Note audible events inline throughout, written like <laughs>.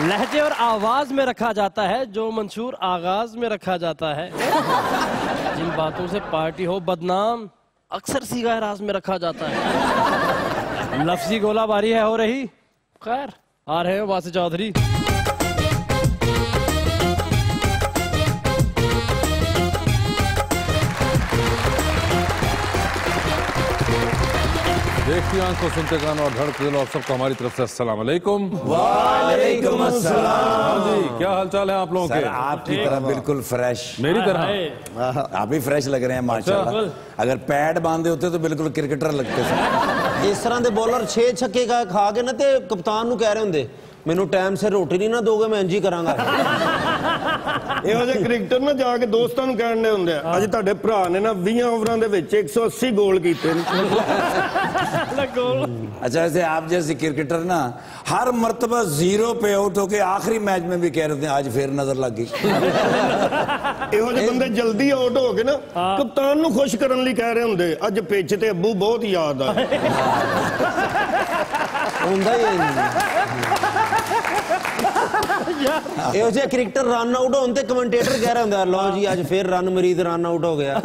लहजे और आवाज़ में रखा जाता है, जो मंशूर आगाज़ में रखा जाता है। जिन बातों से पार्टी हो, बदनाम अक्सर सीगा राज में रखा जाता है। लफ्जी गोलाबारी है हो रही? खैर, आ रहे हो वासी चौधरी। देखती आंखों सुनते कान और धड़क दिल और सबको हमारी तरफ से अस्सलाम वालेकुम वालेकुम अस्सलाम हाँ जी क्या हाल चाल है आप लोगों सर के आपकी तरह बिल्कुल फ्रेश मेरी तरह हाय। आप भी फ्रेश लग रहे हैं माशाल्लाह अगर पैड बांधे होते तो बिल्कुल क्रिकेटर लगते सर ਇਸ <laughs> ਤਰ੍ਹਾਂ ਦੇ ਬੋਲਰ 6 ਛੱਕੇ ਖਾ ਖਾ ਕੇ ਨਾ ਤੇ ਕਪਤਾਨ ਨੂੰ ਕਹਿ ਰਹੇ ਹੁੰਦੇ ਮੈਨੂੰ ਟਾਈਮ ਸਿਰ ਰੋਟੀ ਨਹੀਂ ਨਾ ਦੋਗੇ ਮੈਂ ਇੰਜ ਹੀ ਕਰਾਂਗਾ ਇਹੋ ਜਿਹੇ ਕ੍ਰਿਕਟਰ ਨਾ ਜਾ ਕੇ ਦੋਸਤਾਂ ਨੂੰ ਕਹਿਣ ਦੇ ਹੁੰਦੇ ਆ ਅੱਜ ਤੁਹਾਡੇ ਭਰਾ ਨੇ ਨਾ 20 ਓਵਰਾਂ ਦੇ ਵਿੱਚ 180 ਗੋਲ ਕੀਤੇ ਨੇ अच्छा ऐसे आप जैसे क्रिकेटर ना हर मर्तबा जीरो पे आउट होके आखिरी मैच में भी कह रहे थे आज फिर नजर लग गई ਇਹੋ ਜਿਹੇ ਬੰਦੇ ਜਲਦੀ ਆਊਟ ਹੋ ਕੇ ਨਾ ਕਪਤਾਨ ਨੂੰ ਖੁਸ਼ ਕਰਨ ਲਈ ਕਹਿ ਰਹੇ ਹੁੰਦੇ ਅੱਜ ਪਿੱਚ ਤੇ ਅੱਬੂ ਬਹੁਤ ਯਾਦ ਆ ਹੁੰਦਾ ਹੀ ਹੈ ਇਹੋ ਜਿਹੇ ਕ੍ਰਿਕਟਰ ਰਨ ਆਊਟ ਹੋਣ ਤੇ ਕਮੈਂਟੇਟਰ ਕਹਿ ਰਿਹਾ ਹੁੰਦਾ ਲਓ ਜੀ ਅੱਜ ਫੇਰ ਰਨ ਮਰੀਦ ਰਨ ਆਊਟ ਹੋ ਗਿਆ।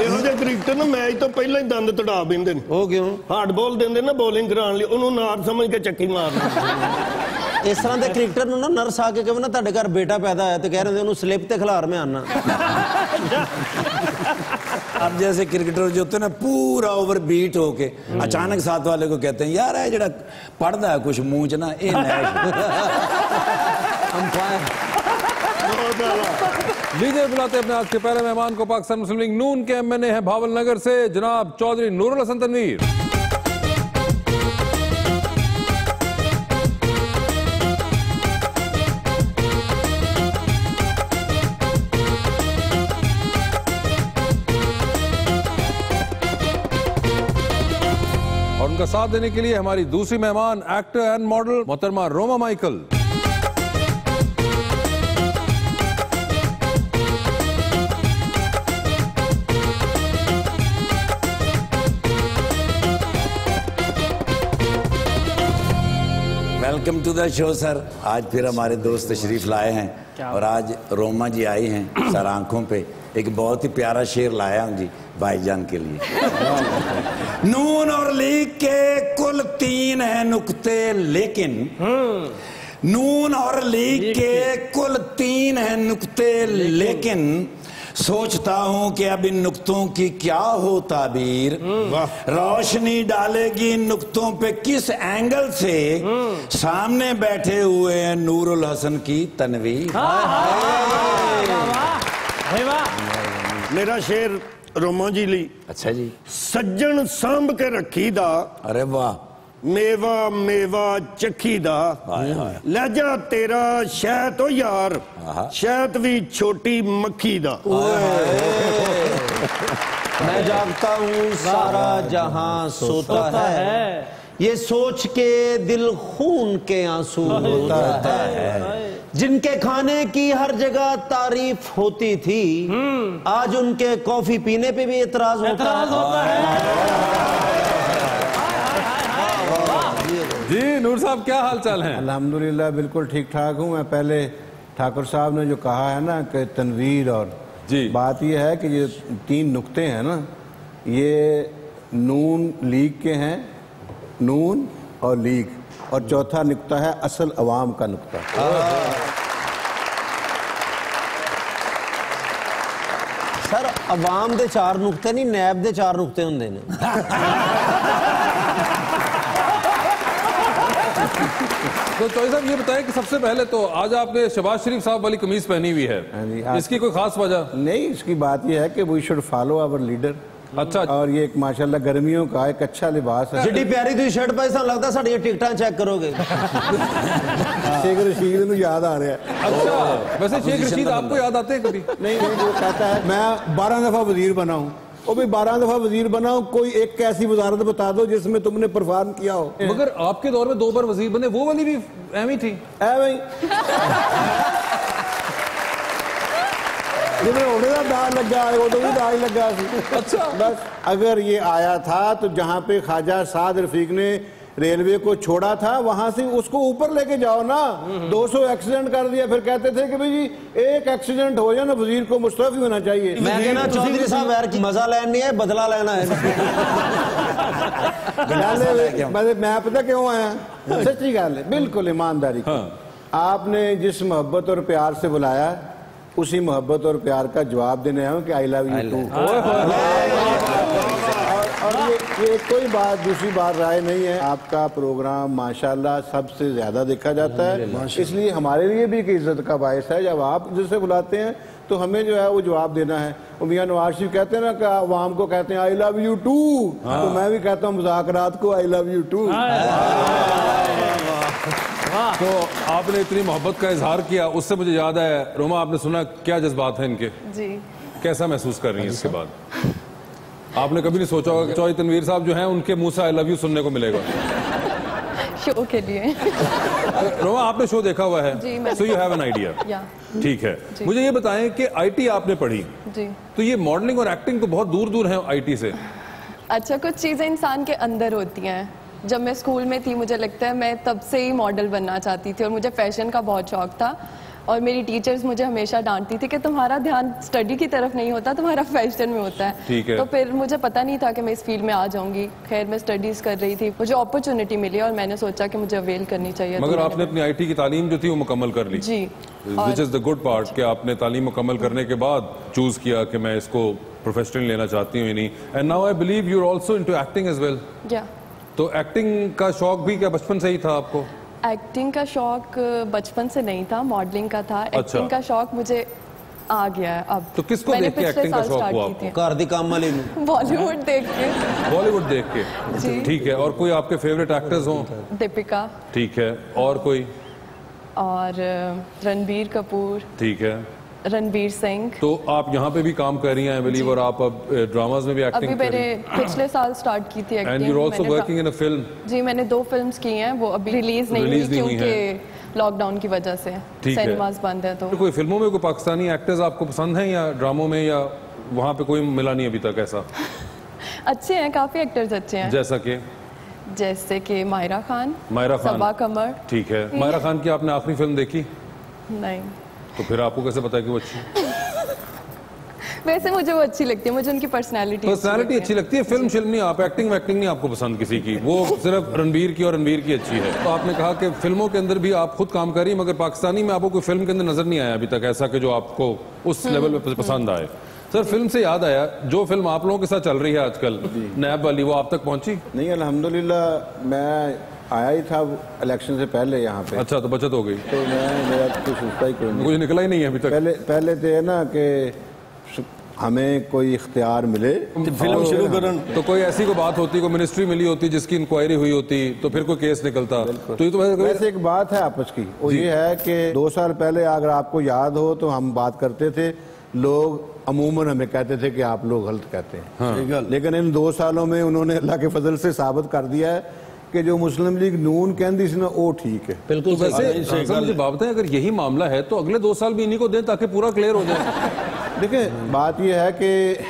ਇਹੋ ਜਿਹੇ ਕ੍ਰਿਕਟਰ ਨਾ ਮੈਚ ਤੋਂ ਪਹਿਲਾਂ ਹੀ ਦੰਦ ਤੜਾ ਬਿੰਦੇ ਨੇ। ਉਹ ਕਿਉਂ? ਹਾਰਡ ਬਾਲ ਦਿੰਦੇ ਨਾ ਬੋਲਿੰਗ ਕਰਾਉਣ ਲਈ ਉਹਨੂੰ ਨਾਰ ਸਮਝ ਕੇ ਚੱਕੀ ਮਾਰਨਾ ਇਸ ਤਰ੍ਹਾਂ ਦੇ ਕ੍ਰਿਕਟਰ ਨੂੰ ਨਾ ਨਰਸ ਆ ਕੇ ਕਹੇ ਨਾ ਤੁਹਾਡੇ ਘਰ ਬੇਟਾ ਪੈਦਾ ਹੋਇਆ ਤੇ ਕਹਿ ਰਹੇ ਉਹਨੂੰ ਸਲਿੱਪ ਤੇ ਖਿਲਾਰ ਮੈਂ ਆਣਾ अब जैसे क्रिकेटर जो होते हैं ना, पूरा ओवर बीट होके अचानक साथ वाले को कहते हैं, यार है जरा पढ़ता है कुछ मुँह ना, ये लीजिए <laughs> बुलाते अपने आज के पहले मेहमान को, पाकिस्तान मुस्लिम लीग, नून के एम एमएनए हैं भावल नगर से जनाब चौधरी नूरुल हसन तनवीर। उनका साथ देने के लिए हमारी दूसरी मेहमान एक्टर एंड मॉडल मोहतरमा Roma Michael. Welcome to the show sir आज फिर हमारे दोस्त तशरीफ़ लाए हैं और आज रोमा जी आई हैं सर आँखों पे। एक बहुत ही प्यारा शेर लाया हूँ जी। भाईजान के लिए। नून और लीग के कुल तीन है नुकते लेकिन नून और लीग के कुल तीन है नुकते लेकिन सोचता हूँ कि अब इन नुकतों की क्या हो ताबीर। रोशनी डालेगी इन नुकतों पे किस एंगल से? सामने बैठे हुए हैं नूरुल हसन की तनवीर। मेरा शेर ਰੋਮਾ ਜੀ ਲਈ अच्छा जी ਸੱਜਣ ਸਾਂਭ ਕੇ ਰੱਖੀ ਦਾ अरे वाह ਮੇਵਾ ਮੇਵਾ ਚੱਖੀ ਦਾ ਹਾਏ ਹਾਏ ਲਹਿਜਾ ਤੇਰਾ ਸ਼ਹਿਦ ਓ ਯਾਰ ਆਹਾ। ਸ਼ਹਿਦ ਵੀ ਛੋਟੀ ਮੱਖੀ ਦਾ मैं जागता हूँ सारा जहां सोता है ये सोच के दिल खून के आंसू होता है जिनके खाने की हर जगह तारीफ़ होती थी आज उनके कॉफ़ी पीने पे भी एतराज़ होता है। होता है। जी नूर साहब क्या हाल चाल है? अल्हम्दुलिल्लाह बिल्कुल ठीक ठाक हूँ। मैं पहले ठाकुर साहब ने जो कहा है ना कि तनवीर और जी। बात यह है कि ये तीन नुक्ते हैं ना ये नून लीग के हैं नून और लीग और चौथा नुकता है असल अवाम का नुकता। सर अवाम दे चार नुकते नहीं नैब दे चार नुकते होंगे ने। तो चौधरी साहब ये बताएँ कि सबसे पहले तो आज आपने शबाज शरीफ साहब वाली कमीज पहनी हुई है। हाँ हाँ। इसकी कोई खास वजह? नहीं इसकी बात यह है कि we should follow our leader अच्छा और ये एक माशाल्लाह गर्मियों का एक अच्छा लिबास है ਜਿੱਡੀ ਪਿਆਰੀ ਤੁਸੀਂ ਸ਼ਰਟ ਪਾਈ ਸਾਨੂੰ ਲੱਗਦਾ ਸਾਡੀਆਂ ਟਿਕਟਾਂ ਚੈੱਕ ਕਰੋਗੇ <laughs> शेख रशीद ਨੂੰ याद आ रहा है अच्छा वैसे शेख रशीद आपको याद आते हैं कभी नहीं नहीं वो कहता है मैं बारह दफा वजीर बना हूँ ओ भाई बारह दफा वजीर बना हूँ कोई एक ऐसी वजारत बता दो जिसमें तुमने परफॉर्म किया हो <laughs> मगर आपके दौर में दो बार वजीर बने वो वाली भी एम ही थी ਐ ਬਈ <laughs> जिन्हें होने का दाग लगा है वो तो भी दाग लगा सी अच्छा। बस अगर ये आया था तो जहाँ पे ख्वाजा साद रफीक ने रेलवे को छोड़ा था वहाँ से उसको ऊपर लेके जाओ ना। 200 एक्सीडेंट कर दिया। फिर कहते थे कि भाई जी एक एक्सीडेंट हो जाए ना वज़ीर को मुस्तफी होना चाहिए। मैं कहना चौधरी साहब यार की मज़ा लेना नहीं है। बदला लेना है <laughs> मैं मैं पता क्यों आया? सच्ची गल है बिल्कुल ईमानदारी। आपने जिस मोहब्बत और प्यार से बुलाया उसी मोहब्बत और प्यार का जवाब देने आया हूँ कि आई लव यू टू और ये, ये कोई बात दूसरी बात राय नहीं है। आपका प्रोग्राम माशाल्लाह सबसे ज़्यादा देखा जाता है। इसलिए हमारे लिए भी एक इज़्ज़त का बायस है। जब आप जिसे बुलाते हैं तो हमें जो है वो जवाब देना है। मियाँ नवाज़ शरीफ कहते हैं ना कि आवाम को कहते हैं आई लव यू टू तो मैं भी कहता हूँ मुजाकरात को आई लव यू टू तो आपने इतनी मोहब्बत का इजहार किया उससे मुझे याद आया रोमा आपने सुना क्या जज्बात है इनके? जी। कैसा महसूस कर रही हैं इसके बाद? आपने कभी नहीं सोचा होगा कि चौधरी तनवीर साहब जो हैं उनके मुँह से आई लव यू सुनने को मिलेगा? <laughs> शो के लिए रोमा आपने शो देखा हुआ है। So you have an idea ठीक है। मुझे ये बताएँ कि आईटी आपने पढ़ी। जी। तो ये मॉडलिंग और एक्टिंग तो बहुत दूर दूर है आईटी से। अच्छा कुछ चीज़ें इंसान के अंदर होती हैं। जब मैं स्कूल में थी मुझे लगता है मैं तब से ही मॉडल बनना चाहती थी और मुझे फ़ैशन का बहुत शौक था। और मेरी टीचर्स मुझे हमेशा डांटती थी कि तुम्हारा ध्यान स्टडी की तरफ़ नहीं होता तुम्हारा फ़ैशन में होता है। है। तो फिर मुझे पता नहीं था कि मैं इस फ़ील्ड में आ जाऊँगी। खैर मैं स्टडीज़ कर रही थी। मुझे अपॉर्चुनिटी मिली और मैंने सोचा कि मुझे अवेल करनी चाहिए मगर आपने अपनी आईटी की तालीम जो थी वो मुकम्मल कर ली। जी। Which is the good part कि आपने तालीम मुकम्मल करने के बाद चूज़ किया कि मैं इसको प्रोफेशनल लेना चाहती हूँ नहीं। And now I believe you are also into acting as well या तो एक्टिंग का शौक भी क्या बचपन से ही था आपको? एक्टिंग का शौक बचपन से नहीं था मॉडलिंग का था। एक्टिंग का शौक मुझे आ गया है अब। तो किसको देख के एक्टिंग का शौक हुआ कार्तिक आमली। <laughs> बॉलीवुड देख के। बॉलीवुड देख के? ठीक है और कोई आपके फेवरेट एक्टर्स हो? दीपिका। ठीक है और कोई? और रणबीर कपूर। ठीक है। रणबीर सिंह। तो आप यहाँ पे भी काम कर रही हैं बिलीव और आप अब ड्रामाज में भी एक्टिंग कर मैंने पिछले साल स्टार्ट की थी and acting you also working in a film जी मैंने दो फिल्म्स की हैं वो अभी रिलीज़ नहीं Release हुई क्योंकि लॉकडाउन की वजह से। है। बंद है तो। कोई फ़िल्मों में कोई पाकिस्तानी एक्टर्स आपको पसंद हैं या ड्रामों में या वहाँ पे कोई मिला नहीं अभी तक ऐसा? <laughs> अच्छे हैं काफ़ी एक्टर्स अच्छे हैं। जैसा कि? जैसे कि मायरा खान मायरा खान। सबा कमर। ठीक है। मायरा खान की आपने आखिरी फ़िल्म देखी? नहीं। तो फिर आपको कैसे पता है कि वो अच्छी वैसे मुझे वो अच्छी लगती है मुझे उनकी पर्सनालिटी पर्सनालिटी अच्छी लगती है फ़िल्म शिल्म नहीं आप एक्टिंग वैक्टिंग नहीं आपको पसंद किसी की। वो सिर्फ़ रणबीर की और रणबीर की अच्छी है। तो आपने कहा कि फ़िल्मों के अंदर भी आप खुद काम कर रही हैं मगर पाकिस्तानी में आपको कोई फ़िल्म के अंदर नज़र नहीं आया अभी तक ऐसा कि जो आपको उस लेवल पे पसंद आए। सर फ़िल्म से याद आया जो फ़िल्म आप लोगों के साथ चल रही है आजकल नैब वाली वो आप तक पहुँची? नहीं अल्हम्दुलिल्लाह मैं आया ही था इलेक्शन से पहले यहाँ पे। अच्छा तो बचत हो गई। तो मैं मेरा कुछ सोचता ही कोई नहीं। कुछ निकला ही नहीं है अभी तक। पहले पहले तो है ना कि हमें कोई इख्तियार मिले। फ़िल्म शुरू करन तो कोई ऐसी कोई बात होती कोई मिनिस्ट्री मिली होती जिसकी इंक्वायरी हुई होती तो फिर कोई केस निकलता। तो ये तो वैसे- वैसे एक बात है आपस की। वो ये है कि दो साल पहले अगर आपको याद हो तो हम बात करते थे। लोग अमूमन हमें कहते थे कि आप लोग गलत कहते हैं। हाँ। लेकिन इन दो सालों में उन्होंने अल्लाह के फजल से साबित कर दिया है कि जो मुस्लिम लीग नून कहती सी ना वो ठीक है। बिल्कुल वैसे सही बात है अगर यही मामला है तो अगले दो साल भी इन्हीं को दें ताकि पूरा क्लियर हो जाए। <laughs> देखिए बात यह है कि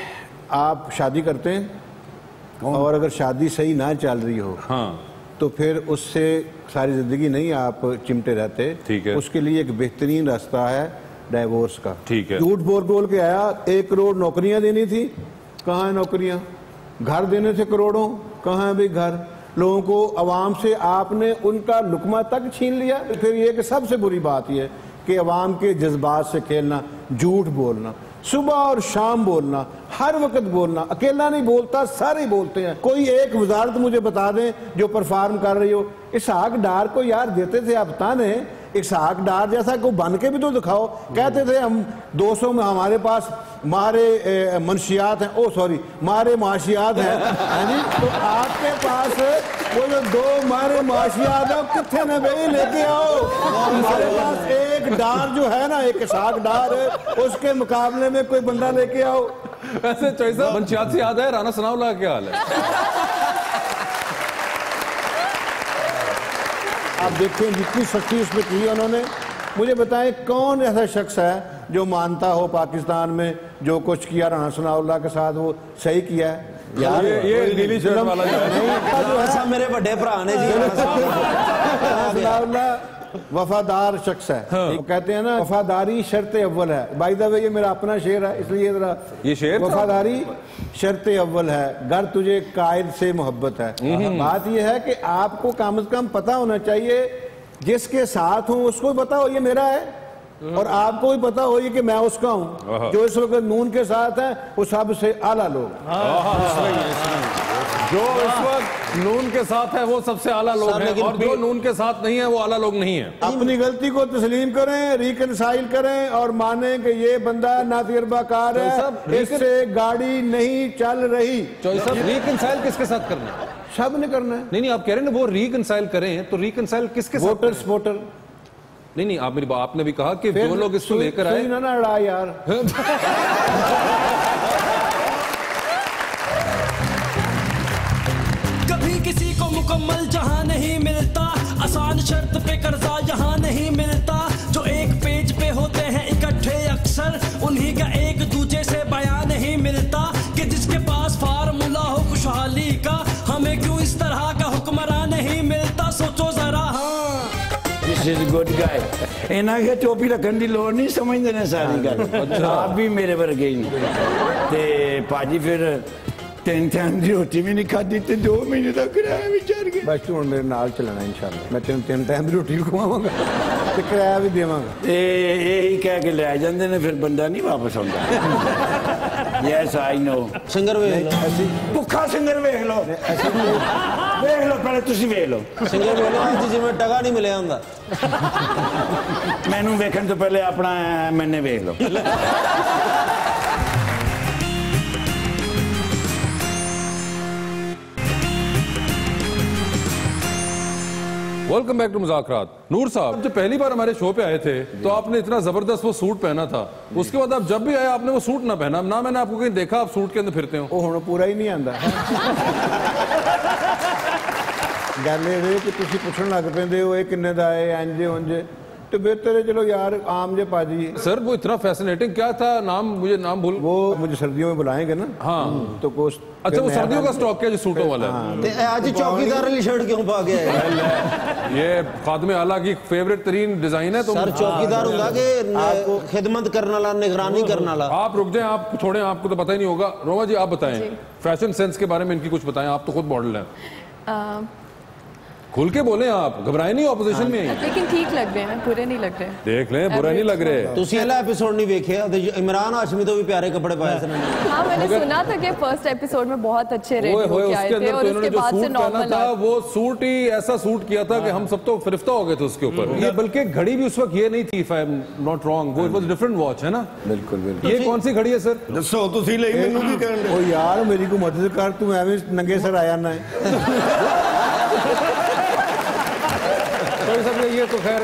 आप शादी करते हैं और अगर शादी सही ना चल रही हो हाँ। तो फिर उससे सारी ज़िंदगी नहीं आप चिमटे रहते। ठीक है। उसके लिए एक बेहतरीन रास्ता है डाइवोर्स का। ठीक है। झूठ बोल बोल के आया एक करोड़ नौकरियाँ देनी थी। कहाँ है नौकरियाँ? घर देने थे करोड़ों कहाँ है भाई घर? लोगों को अवाम से आपने उनका लुकमा तक छीन लिया फिर ये कि सबसे बुरी बात यह कि अवाम के जज्बात से खेलना, झूठ बोलना, सुबह और शाम बोलना, हर वक्त बोलना, अकेला नहीं बोलता, सारे बोलते हैं। कोई एक वजारत मुझे बता दें जो परफॉर्म कर रही हो। इसहाक डार को यार देते थे आप ताने इसहाक डार जैसा को बन के भी तो दिखाओ। कहते थे, हम 200 में, हमारे पास मारे मनशियात हैं। ओ सॉरी मारे माशियात हैं। है जी? तो आपके पास वो जो दो मारे माशियात है कितने न भाई? लेके आओ। हमारे पास एक डार जो है ना, एक इसहाक डार है, उसके मुकाबले में कोई बंदा लेके आओ। वैसे चौसा मंशियात से याद है, राना सनाउल्लाह का क्या हाल है? आप देखें जितनी सख्ती उसमें की उन्होंने। मुझे बताएँ कौन ऐसा शख्स है जो मानता हो पाकिस्तान में जो कुछ किया राना सनाउल्ला के साथ वो सही किया है? यार ये ये नीली शर्ट वाला जो है। ऐसा मेरे बड़े भरा ने जी। <laughs> सनाउल्लाह वफादार शख्स है। वो कहते हैं ना वफादारी शर्त अव्वल है। बाई द वे ये मेरा अपना शेर है इसलिए जरा ये शेर वफादारी शर्त अव्वल है। घर तुझे कायद से मोहब्बत है। बात यह है कि आपको कम अज कम पता होना चाहिए जिसके साथ हूँ उसको पता हो ये मेरा है। और आपको भी पता हो कि मैं उसका हूँ। जो इस वक्त नून के साथ है वो सबसे आला लोग। जो इस वक्त नून के साथ है वो सबसे आला लोग हैं। और जो नून के साथ नहीं है वो आला लोग नहीं है। अपनी गलती को तस्लीम करें रिकनसाइल करें और माने कि ये बंदा ना तजर्बाकार है इससे गाड़ी नहीं चल रही। रिकनसाइल किसके साथ करना है? सबने करना है। नहीं नहीं आप कह रहे हैं ना वो रिकनसाइल करें तो रिकनसाइल किसके साथ वोटर नहीं नहीं आप मेरी आपने भी कहा कि जो लोग इसको लेकर आए ना ना अड़ा यार। <laughs> मुकम्मल जहां नहीं मिलता आसान शर्त पे कर्जा यहाँ नहीं मिलता जो एक पेज पे होते हैं इकट्ठे अक्सर उन्हीं का एक दूजे से बयान नहीं मिलता कि जिसके पास फार्मूला हो खुशहाली का हमें क्यों इस तरह का हुक्मरान नहीं मिलता सोचो जरा हाँ ਦਿਸ ਇਜ਼ ਗੁੱਡ ਗਾਇ ਇਹਨਾਂ ਕੇ ਟੋਪੀ ਰੱਖਣ ਦੀ ਲੋੜ ਨਹੀਂ ਸਮਝਦੇ ਨੇ ਸਾਰੀ ਗੱਲ ਆਪ ਵੀ ਮੇਰੇ ਵਰਗੇ ਹੀ ਨੇ ਤੇ ਭਾਜੀ ਫਿਰ ਤਿੰਨ ਟਾਈਮ ਦੀ ਰੋਟੀ ਵੀ ਨਹੀਂ ਖਾਦੀ ਤੇ 2 ਮਹੀਨੇ ਦਾ ਕਿਰਾਇਆ ਵੀ ਚੜ ਗਿਆ ਬਸ ਤੂੰ ਹੁਣ ਮੇਰੇ ਨਾਲ ਚੱਲਣਾ ਇਨਸ਼ਾਅੱਲਾ। ਮੈਂ ਤੈਨੂੰ ਤਿੰਨ ਟਾਈਮ ਦੀ ਰੋਟੀ ਵੀ ਖਵਾਵਾਂਗਾ ਤੇ ਕਿਰਾਇਆ ਵੀ ਦੇਵਾਂਗਾ। ਤੇ ਇਹੀ ਕਹਿ ਕੇ ਲੈ ਜਾਂਦੇ ਨੇ ਫਿਰ ਬੰਦਾ ਨਹੀਂ ਵਾਪਸ ਆਉਂਦਾ। ਯੈਸ ਆਈ ਨੋ ਸਿੰਗਰ ਵੇਖ ਲਓ। ਅਸੀਂ ਭੁੱਖਾ ਸਿੰਗਰ ਵੇਖ ਲਓ। ਵੇਖ ਲਓ ਪਹਿਲੇ ਤੁਸੀਂ ਵੇਖ ਲਓ। ਸਿੰਗਰ ਵੇਖ ਲਓ ਅੱਜ ਜਿਵੇਂ ਟਗਾ ਨਹੀਂ ਮਿਲਿਆ ਹੁੰਦਾ। ਮੈਨੂੰ ਵੇਖਣ ਤੋਂ ਪਹਿਲੇ ਆਪਣਾ ਮੈਨੇ ਵੇਖ ਲਓ। Welcome back to Mazaq Raat Noor साहब जब पहली बार हमारे शो पे आए थे तो आपने इतना ज़बरदस्त वो सूट पहना था। उसके बाद आप जब भी आए आपने वो सूट ना पहना। ना मैंने आपको कहीं देखा आप सूट के अंदर फिरते हो। हूँ पूरा ही नहीं आंदा। <laughs> गल ये कि तुम पुछन लग पे हो किन्ने का है इंजे उंजे तो बेहतर है चलो यार आम जे पाजी। सर वो इतना फैसिनेटिंग क्या था? नाम मुझे नाम भूल वो मुझे सर्दियों में बुलाएँगे ना हाँ। हम्म, तो कोश अच्छा वो सर्दियों का स्टॉक क्या जो सूटों वाला है? हाँ। आज चौकीदार वाली शर्ट क्यों पा गया <laughs> ये खादमे आला की फेवरेट तरीन डिज़ाइन है तो सर चौकीदार हाँ। होगा के आपको खिदमत करने ला निगरानी करने ला आप रुक जाए आप छोड़े आपको तो पता ही नहीं होगा। रोमा जी आप बताएँ फ़ैशन सेंस के बारे में इनकी कुछ बताएँ आप तो खुद मॉडल हैं। खुल के बोले आप घबराए नहीं ऑपोजिशन में ही लेकिन ठीक लग रहे हैं बुरे नहीं लग रहे देख लें बुरा नहीं लग रहे ਤੁਸੀਂ ਇਹਲਾ ਐਪੀਸੋਡ ਨਹੀਂ ਵੇਖਿਆ ਤੇ ਇਮਰਾਨ ਹਾਸ਼ਮੀ ਤੋਂ ਵੀ ਪਿਆਰੇ ਕੱਪੜੇ ਪਾਏ ਸਨ हाँ मैंने सुना था कि फर्स्ट एपिसोड में बहुत अच्छे रेट ओए होए होके आए उसके थे अंदर और तो उसके इन्होंने जो बाद से सूट पहना नॉर्मल था वो सूट ही ऐसा सूट किया था कि हम सब तो फिरफ्ता हो गए थे उसके ऊपर ये बल्कि घड़ी भी उस वक्त ये नहीं थी if I am not wrong वो वाज डिफरेंट वॉच है ना बिल्कुल बिल्कुल ये कौन सी घड़ी है सर ਦੱਸੋ ਤੁਸੀਂ ਲਈ ਮੈਨੂੰ ਕੀ ਕਹਿਣ ਦੇ ਉਹ ਯਾਰ ਮੇਰੀ ਕੋ ਮਦਦ ਕਰ ਤੂੰ ਐਵੇਂ ਨੰਗੇ ਸਰ ਆਇਆ ਨਾ तो सर ये तो खैर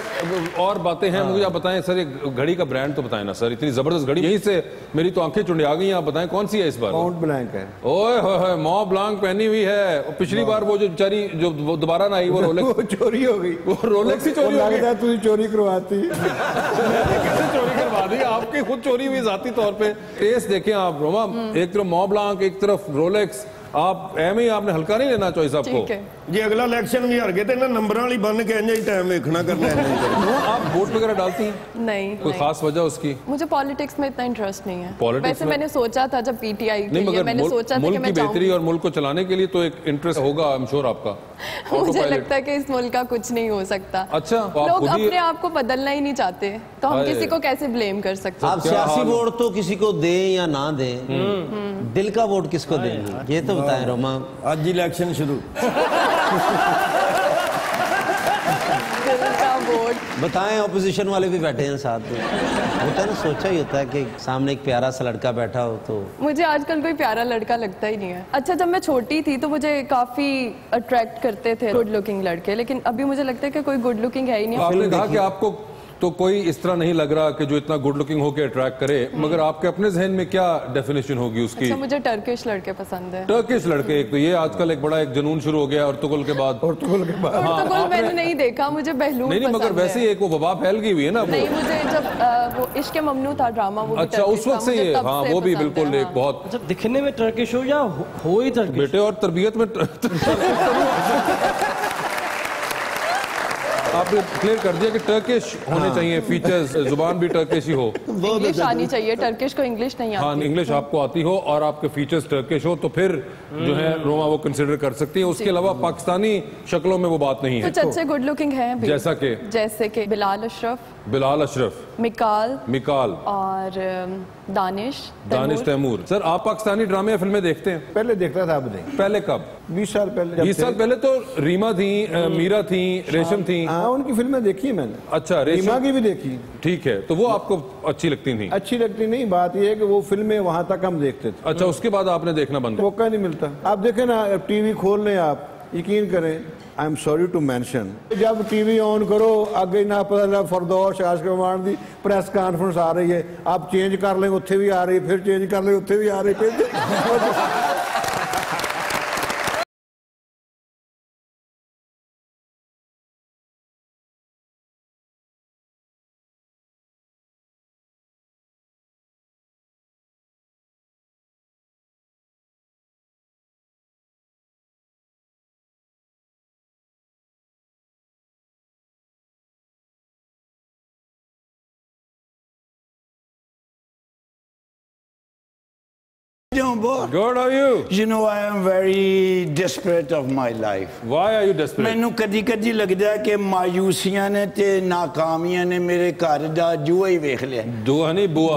और बातें हैं मुझे आप बताएँ सर ये घड़ी का ब्रांड तो बताएँ ना सर इतनी ज़बरदस्त घड़ी यहीं से मेरी तो आँखें चुंडी आ गई आप बताएँ कौन सी है इस बार? माउंट ब्लैंक है। ओए होए होए मॉ ब्लांक पहनी हुई है और पिछली बार वो जो बेचारी जो दोबारा ना आई वो रोलेक्स <laughs> वो चोरी हो गई। वो रोलेक्स ही चोरी हो गई। लगता है तू चोरी करवाती। <laughs> कैसे चोरी करवा दी आपकी खुद चोरी हुई जाती तौर पे। टेस्ट देखें आप रोमा एक तरफ़ मॉ ब्लांक एक तरफ़ रोलेक्स आप एम ही आपने हल्का नहीं लेना चॉइस आपको। ठीक है। जे अगला इलेक्शन भी हार गए तो ना नंबर वाली बन के इंजा ही टाइम देखना करना है आप वोट वगैरह डालती हैं नहीं कोई खास वजह उसकी मुझे पॉलिटिक्स में इतना इंटरेस्ट नहीं है। पॉलिटिक्स वैसे में... मैंने सोचा था जब पीटीआई के लिए मैंने सोचा था कि मैं की बेहतरी और मुल्क को चलाने के लिए तो एक इंटरेस्ट होगा आई एम श्योर आपका तो मुझे लगता है कि इस मुल्क का कुछ नहीं हो सकता। अच्छा तो लोग अपने आप को बदलना ही नहीं चाहते। तो हम किसी को कैसे ब्लेम कर सकते आप तो सियासी वोट तो किसी को दे या ना दे? हम्म। दिल का वोट किसको देंगे? ये तो बताएँ रोमा। आज इलेक्शन शुरू। <laughs> बताएँ ऑपोजिशन वाले भी बैठे हैं साथ में। होता है ना सोचा ही होता है कि सामने एक प्यारा सा लड़का बैठा हो तो। मुझे आजकल कोई प्यारा लड़का लगता ही नहीं है। अच्छा जब मैं छोटी थी तो मुझे काफ़ी अट्रैक्ट करते थे गुड लुकिंग लड़के लेकिन अभी मुझे लगता है कि कोई गुड लुकिंग है ही नहीं। आपने कहा कि आपको तो कोई इस तरह नहीं लग रहा कि जो इतना गुड लुकिंग होकर अट्रैक्ट करे मगर आपके अपने जहन में क्या डेफिनेशन होगी उसकी? अच्छा मुझे टर्किश लड़के पसंद है। टर्किश लड़के एक तो ये आजकल एक बड़ा एक जुनून शुरू हो गया अर्तुगल के बाद। पोर्तुगल के बाद। पोर्तुगल मैंने नहीं देखा मुझे बहलू नहीं नहीं मगर वैसे ही एक वो वबा फैल गई हुई है ना नहीं मुझे जब वो इश्क ममनू था ड्रामा वो अच्छा उस वक्त से ये हाँ वो भी बिल्कुल एक हाँ। बहुत अच्छा दिखने में टर्किश हो या हो, हो ही टर्किश बेटे और तरबियत में <laughs> <laughs> आपने क्लियर कर दिया कि टर्किश होने हाँ। चाहिए फीचर्स ज़ुबान भी टर्किश ही हो। इंग्लिश आनी चाहिए टर्किश को इंग्लिश नहीं आती। हाँ इंग्लिश आपको आती हो और आपके फीचर्स टर्किश हो तो फिर जो है रोमा वो कंसिडर कर सकती है। उसके अलावा पाकिस्तानी शक्लों में वो बात नहीं है। कुछ अच्छे गुड लुकिंग हैं जैसा के? जैसे कि बिलाल अशरफ बिलाल अशरफ। मिकाल। मिकाल। और दानिश दानिश तैमूर। तैमूर। सर आप पाकिस्तानी ड्रामे या फ़िल्में देखते हैं? पहले देखता था अब नहीं पहले कब? बीस साल पहले बीस साल पहले तो रीमा थी मीरा थी रेशम थी। हाँ उनकी फ़िल्में देखी है मैंने। अच्छा रीमा की भी देखी। ठीक है तो वो आपको अच्छी लगती थी अच्छी लगती नहीं बात यह है कि वो फ़िल्में वहाँ तक हम देखते थे। अच्छा उसके बाद आपने देखना बंद मौका नहीं मिलता। आप देखें ना टीवी खोल लें आप यकीन करें I am sorry to mention जब टीवी ऑन करो आगे ना पता लगा फरदौश आशक मान दी प्रेस कॉन्फ्रेंस आ रही है। आप चेंज कर लें उत्थे भी आ रही फिर चेंज कर लें उत्थे भी आ रही फिर on board. Good, how you? You know, I am very desperate of my life. Why are you desperate? मैंने कदी कदी लग दिया कि मायूसियाँ ने ते नाकामियाँ ने मेरे कार्यदार जुआई देख लिया। दुआ नहीं बुआ।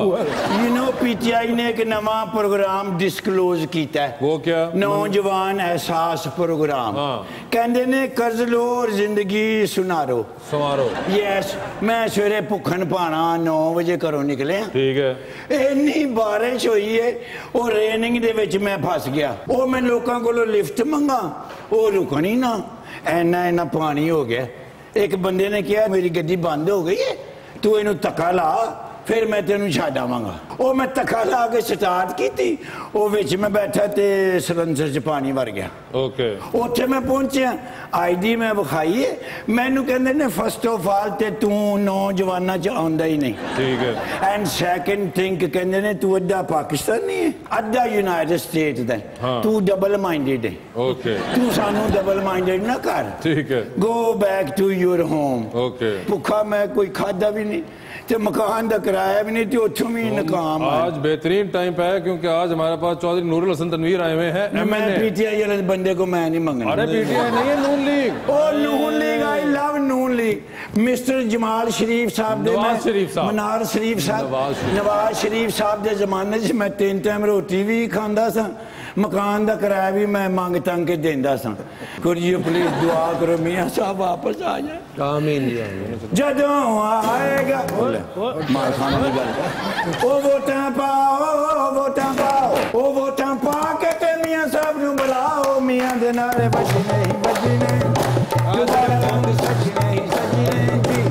You know, PTI ने एक नया प्रोग्राम डिस्क्लोज की था। वो क्या? नौजवान एहसास प्रोग्राम। हाँ। कैंडे ने कर्ज लो और ज़िंदगी सुना रो। सुमारो। Yes, मैं शुरू पुखन पाना नौ बजे करो निकले। ठीक है। इतनी बारिश हुई है और रेन ਰੇਨਿੰਗ ਦੇ ਵਿੱਚ ਮੈਂ ਫਸ ਗਿਆ ਉਹ ਮੈਂ ਲੋਕਾਂ ਕੋਲੋਂ ਲਿਫਟ ਮੰਗਾ ਉਹ ਰੁਕਣੀ ਨਾ ਐਨਾ ਐਨਾ ਪਾਣੀ ਹੋ ਗਿਆ ਇੱਕ ਬੰਦੇ ਨੇ ਕਿਹਾ ਮੇਰੀ ਗੱਡੀ ਬੰਦ ਹੋ ਗਈ ਏ ਤੂੰ ਇਹਨੂੰ ਧੱਕਾ ਲਾ ਫਿਰ ਮੈਂ ਤੈਨੂੰ ਛੱਡ ਆਵਾਂਗਾ ਉਹ ਮੈਂ ਤੱਕਾ ਲਾ ਕੇ ਸਟਾਰਟ ਕੀਤੀ ਉਹ ਵਿੱਚ ਮੈਂ ਬੈਠਾ ਤੇ ਸਲੰਸਰ 'ਚ ਪਾਣੀ ਵਰ ਗਿਆ ਓਕੇ ਉੱਥੇ ਮੈਂ ਪਹੁੰਚਿਆ ਆਈਡੀ ਮੈਂ ਵਿਖਾਈ ਮੈਨੂੰ ਕਹਿੰਦੇ ਨੇ ਫਸਟ ਆਫ ਆਲ ਤੇ ਤੂੰ ਨੌਜਵਾਨਾਂ 'ਚ ਆਉਂਦਾ ਹੀ ਨਹੀਂ ਠੀਕ ਹੈ ਐਂਡ ਸੈਕੰਡ ਥਿੰਕ ਕਹਿੰਦੇ ਨੇ ਤੂੰ ਅੱਧਾ ਪਾਕਿਸਤਾਨੀ ਹੈ ਅੱਧਾ ਯੂਨਾਈਟਿਡ ਸਟੇਟ ਦਾ ਤੂੰ ਡਬਲ ਮਾਈਂਡਡ ਹੈ ਓਕੇ ਤੂੰ ਸਾਨੂੰ ਡਬਲ ਮਾਈਂਡਡ ਨਾ ਕਰ ਠੀਕ ਹੈ go back to your home okay ਭੁੱਖਾ ਮੈਂ ਕੋਈ ਖਾਦਾ ਵੀ ਨਹੀਂ ਤੇ ਮਕਾਨ ਦਾ ਕਿਰਾਇਆ ਵੀ ਨਹੀਂ ਤੇ ਉੱਥੋਂ ਵੀ ਨਕਾਮ ਆ आज बेहतरीन टाइम पे है क्योंकि आज हमारे पास चौधरी नूरुल हसन तनवीर आए हुए हैं ਮੈਂ एमएनए ਪੀਟੀਆਈ ਵਾਲੇ ਬੰਦੇ ਕੋ ਮੈਂ ਨਹੀਂ ਮੰਗਣਾ अरे पीटीआई नहीं है नून लीग ਉਹ ਨੂਨ league I love Noon league mister Jamal Sharif sahib ਦੇ ਨਵਾਜ਼ ਮੈਂ- ਸ਼ਰੀਫ ਸਾਹਿਬ। ਮਨਾਰ ਸ਼ਰੀਫ ਸਾਹਿਬ ਨਵਾਜ਼ ਸ਼ਰੀਫ। ਨਵਾਜ਼ ਸ਼ਰੀਫ ਸਾਹਿਬ ਦੇ ਜ਼ਮਾਨੇ 'ਚ ਮੈਂ ਤਿੰਨ ਟਾਈਮ ਰੋਟੀ ਵੀ ਖਾਂਦਾ ਸਾਂ ਮਕਾਨ ਦਾ ਕਿਰਾਇਆ ਵੀ ਮੈਂ ਮੰਗ ਤੰਗ ਕੇ ਦਿੰਦਾ ਸਾਂ। ਜੀ ਪਲੀਜ਼ ਦੁਆ ਕਰੋ ਮੀਆਂ ਸਾਹਿਬ ਵਾਪਸ ਆ ਜੀ ਆਮੀਨ ਜਦੋਂ ਆਏਗਾ ਮਾਰ ਖਾਨ ਦੀ ਗੱਲ। ਉਹ ਵੋਟਾਂ ਪਾਓ ਵੋਟਾਂ ਪਾਓ। ਉਹ ਵੋਟਾਂ ਪਾ ਕੇ ਤੇ ਮੀਆਂ ਸਾਹਿਬ ਨੂੰ ਬੁਲਾਓ। ਮੀਆਂ ਦੇ ਨਾਰੇ ਵੱਜੀ ਨਹੀਂ ਵੱਜੀ ਨਹੀਂ ਜੁਦਾਰਾ ਰੰਗ ਸੱਜੀ ਨਹੀਂ ਸੱਜੀ ਨਹੀਂ ਜੀ।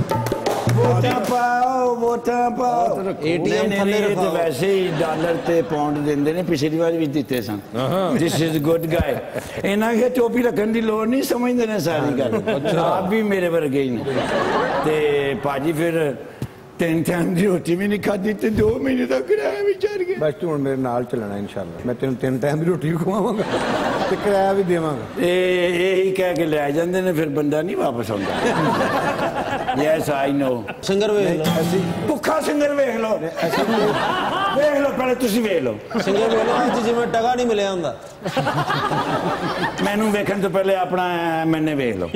ਵੋਟਾਂ ਪਾਓ ਵੋਟਾਂ ਪਾਓ। ਨਹੀਂ, ਥੱਲੇ ਰਖਾਓ। ਵੈਸੇ ਹੀ ਡਾਲਰ ਤੇ ਪਾਉਂਡ ਦਿੰਦੇ ਨੇ ਪਿਛਲੀ ਵਾਰ ਵੀ ਦਿੱਤੇ ਸਨ। ਦਿਸ ਇਜ਼ ਗੁੱਡ ਗਾਏ ਇਹਨਾਂ ਕੇ ਟੋਪੀ ਰੱਖਣ ਦੀ ਲੋੜ ਨਹੀਂ ਸਮਝਦੇ ਨੇ ਸਾਰੀ ਗੱਲ। ਆਪ ਵੀ ਮੇਰੇ ਵਰਗੇ ਹੀ ਨੇ। ਤੇ ਭਾਜੀ ਫਿਰ ਤਿੰਨ ਟਾਈਮ ਦੀ ਰੋਟੀ ਵੀ ਨਹੀਂ ਖਾਧੀ ਤੇ 2 ਮਹੀਨੇ ਦਾ ਕਿਰਾਇਆ ਵੀ ਚੜ ਗਿਆ। ਬਸ ਤੂੰ ਹੁਣ ਮੇਰੇ ਨਾਲ ਚੱਲਣਾ ਇਨਸ਼ਾਅੱਲਾ। ਮੈਂ ਤੈਨੂੰ ਤਿੰਨ ਟਾਈਮ ਦੀ ਰੋਟੀ ਵੀ ਖਵਾਵਾਂਗਾ ਤੇ ਕਿਰਾਇਆ ਵੀ ਦੇਵਾਂਗਾ। ਇਹ ਇਹੀ ਕਹਿ ਕੇ ਲੈ ਜਾਂਦੇ ਨੇ ਫਿਰ ਬੰਦਾ ਨਹੀਂ ਵਾਪਸ ਆਉਂਦਾ। ਯੈਸ ਆਈ ਨੋ ਸਿੰਗਰ ਵੇਖ ਲਓ। ਅਸੀਂ ਭੁੱਖਾ ਸਿੰਗਰ ਵੇਖ ਲਓ। ਵੇਖ ਲਓ। ਪਹਿਲੇ ਤੁਸੀਂ ਵੇਖ ਲਓ। ਸਿੰਗਰ ਵੇਖ ਲਓ ਜਿਵੇਂ ਟਗਾ ਨਹੀਂ ਮਿਲਿਆ ਹੁੰਦਾ। ਮੈਨੂੰ ਵੇਖਣ ਤੋਂ ਪਹਿਲੇ ਆਪਣਾ ਮੈਨੇ ਵੇਖ ਲਓ।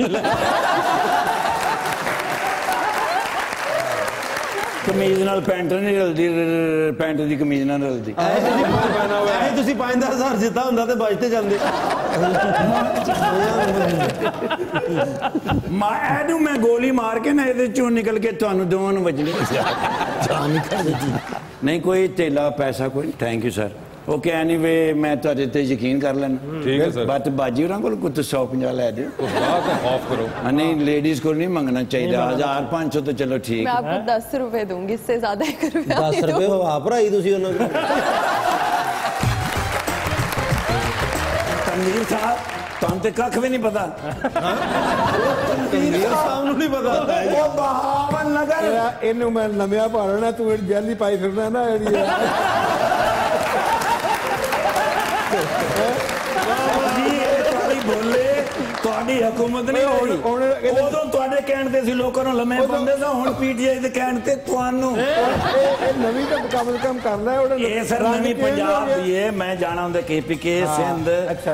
ਕਮੀਜ਼ ਨਾਲ ਪੈਂਟ ਨਹੀਂ ਰਲਦੀ ਪੈਂਟ ਦੀ ਕਮੀਜ਼ ਨਾਲ ਰਲਦੀ। ਐ ਤੁਸੀਂ 5000 ਜਿੱਤਾ ਹੁੰਦਾ ਤੇ ਬਚਤੇ ਜਾਂਦੇ। ਮਾ ਇਹਨੂੰ ਮੈਂ ਗੋਲੀ ਮਾਰ ਕੇ ਨਾ ਇਹਦੇ ਚੋਂ ਨਿਕਲ ਕੇ ਤੁਹਾਨੂੰ ਦੋਵਾਂ ਨੂੰ ਵੱਜਣੀ। ਜਾਨ ਨਿਕਲ ਨਹੀਂ ਕੋਈ ਤੇਲਾ ਪੈਸਾ ਕੋਈ ਥੈਂਕ ਯੂ ਸਰ ਉਹ ਕਹੇ ਨਹੀਂ ਵੇ ਮੈਂ ਤੁਹਾਡੇ ਤੇ ਯਕੀਨ ਕਰ ਲੈਣਾ ਠੀਕ ਹੈ ਸਰ ਬਤ ਬਾਜੀ ਉਹਨਾਂ ਕੋਲ ਕੁਝ 150 ਲੈ ਦਿਓ ਉਸ ਬਾਅਦ ਆਫ ਕਰੋ ਨਹੀਂ ਲੇਡੀਜ਼ ਕੋਲ ਨਹੀਂ ਮੰਗਣਾ ਚਾਹੀਦਾ 1000 500 ਤਾਂ ਚਲੋ ਠੀਕ ਮੈਂ ਆਪਕੋ 10 ਰੁਪਏ ਦੂੰਗੀ ਇਸ ਸੇ ਜ਼ਿਆਦਾ ਇੱਕ ਰੁਪਿਆ 10 ਰੁਪਏ ਹੋ ਆਪ ਰਾਈ ਤੁਸੀਂ ਉਹਨਾਂ ਕੋਲ ਤਨਵੀਰ ਸਾਹਿਬ ਤੁਹਾਨੂੰ ਤੇ ਕੱਖ ਵੀ ਨਹੀਂ ਪਤਾ ਤਨਵੀਰ ਸਾਹਿਬ ਨੂੰ ਨਹੀਂ ਪਤਾ ਉਹ ਬਹਾਵਨ ਨਗਰ ਇਹਨੂੰ ਮੈਂ ਲੰਮਿਆ ਭਾਲਣਾ ਤੂੰ ਜੈਲੀ ਪਾਈ ਫਿਰਦਾ ਨਾ ਜਿਹੜੀ ਸਾਡੀ ਹਕੂਮਤ ਨਹੀਂ ਹੋਈ ਉਦੋਂ ਤੁਹਾਡੇ ਕਹਿਣ ਤੇ ਸੀ ਲੋਕਾਂ ਨੂੰ ਲੰਮੇ ਪਾਉਂਦੇ ਸਾਂ ਹੁਣ ਪੀਟੀਆਈ ਦੇ ਕਹਿਣ ਤੇ ਤੁਹਾਨੂੰ। ਇਹ ਨਵੀਂ ਤਾਂ ਮੁਕਾਬਲ ਕੰਮ ਕਰਨਾ ਹੈ ਮੈਂ ਜਾਣਾ ਹੁੰਦਾ ਕੇਪੀਕੇ ਸਿੰਧ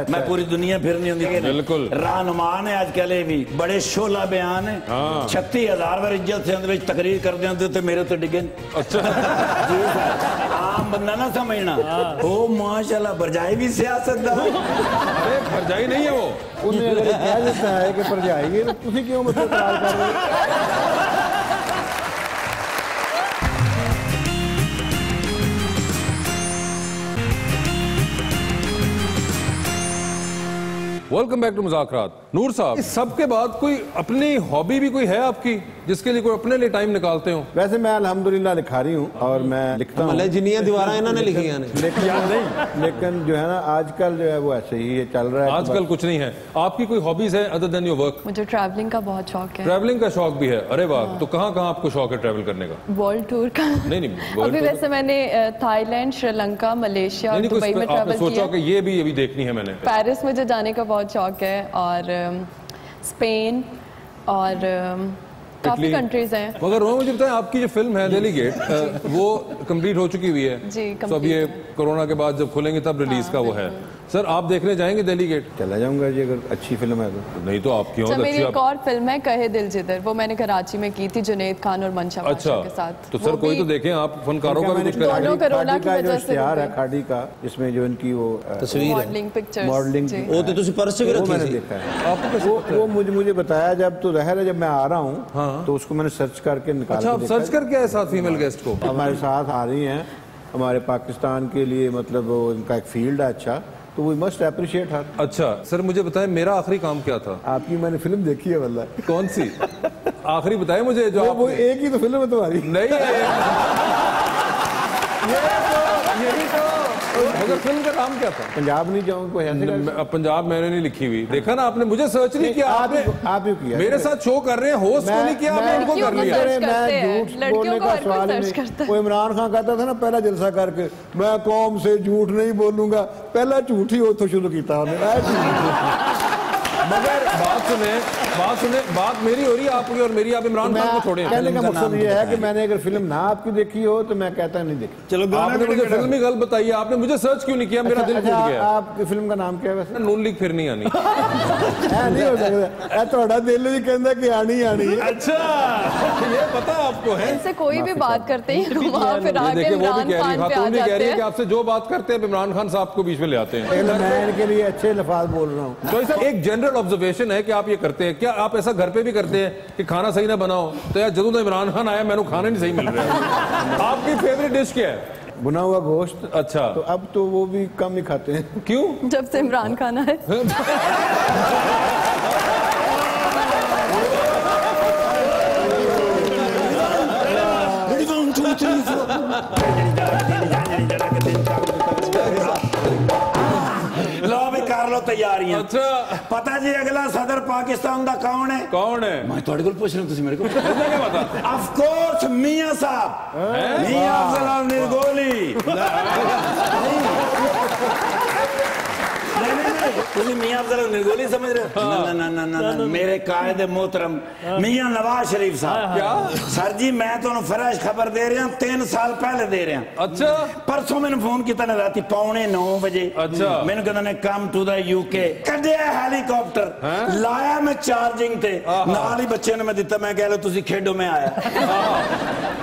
ਮੈਂ ਪੂਰੀ ਦੁਨੀਆ ਫਿਰਨੀ ਹੁੰਦੀ ਕਿ ਬਿਲਕੁਲ। ਰਾਨਮਾ ਨੇ ਅੱਜ ਕਹਲੇ ਵੀ। ਬੜੇ ਸ਼ੋਲਾ ਬਿਆਨ ਹੈ। 36000 ਵਾਰ ਇੱਜ਼ਤ ਸਿੰਧ ਵਿੱਚ ਤਕਰੀਰ ਕਰਦੇ ਹੁੰਦੇ ਤੇ ਮੇਰੇ ਤੋਂ ਡਿੱਗੇ ਅੱਛਾ। <laughs> बंदा ना समझना हाँ। ओ माशाल्लाह भरजाई भी सियासत दा अरे भरजाई नहीं है वो। उन्हें कह देता है कि भरजाई है? तो तुम क्यों मतलब कर रहे हो? Welcome back to Mazaq Raat Noor साहब इस सब के बाद कोई अपनी हॉबी भी कोई है आपकी जिसके लिए कोई अपने लिए टाइम निकालते हो? वैसे मैं अल्हम्दुलिल्लाह लिखा रही हूँ और मैं लिखता हूँ। जिनिया दीवार इन्होंने लिखी लेकिन नहीं। लेकिन जो है ना आजकल जो है वो ऐसे ही है, चल रहा है। आजकल कुछ नहीं है। आपकी कोई हॉबीज है अदर देन योर वर्क मुझे ट्रैवलिंग का बहुत शौक है। ट्रैवलिंग का शौक भी है? अरे वाह हाँ। तो कहाँ कहाँ आपको शौक है ट्रैवल करने का? वर्ल्ड टूर का। नहीं नहीं अभी वैसे मैंने थाईलैंड श्रीलंका मलेशिया सोचा की ये भी अभी देखनी है मैंने। पेरिस मुझे जाने का बहुत शौक है और स्पेन और काफ़ी कंट्रीज़ हैं। मगर वो मुझे बताएँ आपकी जो फ़िल्म है दिल्ली गेट <laughs> वो कंप्लीट हो चुकी हुई है। जी, तो अब ये कोरोना के बाद जब खुलेंगे तब रिलीज़ हाँ, का वो है सर आप देखने जाएँगे दिल्ली गेट? चला जाऊँगा जी अगर अच्छी फ़िल्म है तो। नहीं तो आपकी अच्छा, और मेरी एक और फ़िल्म है कहे दिल जिधर। वो मैंने कराची में की थी जुनेद खान और मंशा अच्छा के साथ। तो सर कोई तो देखें आप फनकारों का तो कुछ दोनों कोरोना की वजह से यार है खाड़ी का जिसमें जो इनकी वो तस्वीर मॉडलिंग पिक्चर्स मॉडलिंग वो तो तुझे पर्स भी रखी मैंने देखा है। आपको वो मुझे मुझे बताया जब तो रहर है जब मैं आ रहा हूँ हाँ। तो उसको मैंने सर्च करके निकाला अच्छा सर्च करके आए साथ फीमेल गेस्ट को? हमारे साथ आ रही हैं। हमारे पाकिस्तान के लिए मतलब इनका एक फ़ील्ड है अच्छा। तो वी मस्ट अप्रिशिएट हर अच्छा सर मुझे बताएँ मेरा आखिरी काम क्या था? आपकी मैंने फ़िल्म देखी है वल्ला कौन सी? आखिरी बताए मुझे जो वो, एक ही तो फ़िल्म है तुम्हारी। नहीं <laughs> ये तो यही तो मगर फ़िल्म का नाम क्या था? पंजाब नहीं जाऊँ कोई ऐसे पंजाब मैंने नहीं लिखी हुई। देखा ना आपने मुझे सर्च नहीं किया आपने। आप ही किया। मेरे साथ शो कर रहे हैं होस्ट को नहीं किया आपने उनको कर लिया। मैं झूठ बोलने का सवाल ही नहीं। वो इमरान खान कहता था ना पहला जलसा करके मैं कौम से झूठ नहीं बोलूँगा। पहला झूठ ही उतो शुरू किया उन्हें <laughs> मगर बात सुने बात सुने बात मेरी हो रही है आपकी और मेरी आप इमरान तो खान को छोड़े कहने का मकसद ये है कि मैंने अगर फ़िल्म ना आपकी देखी हो तो मैं कहता नहीं देखी। चलो आपने मुझे फ़िल्म ही गलत बताई है। आपने मुझे सर्च क्यों नहीं किया? मेरा अच्छा, दिल अच्छा, टूट गया। आपकी फ़िल्म का नाम क्या है वैसे? नून लीग फिर नहीं आनी। <laughs> है नहीं हो सकता। ऐ थोड़ा दिल भी कहता कि आनी आनी है। अच्छा ये पता आपको है? इनसे कोई भी बात करते ही फिर आके इमरान खान पे हाँ, तो रही है कि आपसे जो बात करते हैं इमरान खान साहब को बीच में ले आते हैं। मैं इनके लिए अच्छे लफाज बोल रहा हूँ। तो एक जनरल ऑब्जर्वेशन है कि आप ये करते हैं। क्या आप ऐसा घर पे भी करते हैं कि खाना सही ना बनाओ? तो यार जदों तो इमरान खान आया मैंने खाना नहीं सही मिल रहा है। <laughs> आपकी फेवरेट डिश क्या है? बुना हुआ गोश्त। अच्छा। तो अब तो वो भी कम ही खाते हैं। क्यों? जब से इमरान खान आए। <laughs> ਆ ਰਹੀਆਂ ਅੱਛਾ। ਪਤਾ ਜੀ ਅਗਲਾ ਸਦਰ ਪਾਕਿਸਤਾਨ ਦਾ ਕੌਣ ਹੈ? ਕੌਣ ਹੈ? ਮੈਂ ਤੁਹਾਡੇ ਕੋਲ ਪੁੱਛ ਰਿਹਾ ਤੁਸੀਂ ਮੇਰੇ ਕੋਲ। ਕਿਹਦਾ ਕੀ ਪਤਾ। ਆਫ ਕੋਰਸ ਮੀਆਂ ਸਾਹਿਬ। ਮੀਆਂ ਅਫਜ਼ਲ ਅਮੀਰ ਗੋਲੀ। तीन साल पहले दे रहा। फ़ोन किया ना राती नौ बजे। अच्छा। कहना ने कम टू द यूके कढ़िया लाया मैं चार्जिंग ते। ने मैं दिता मैं कह लो तुम खेडो में आया।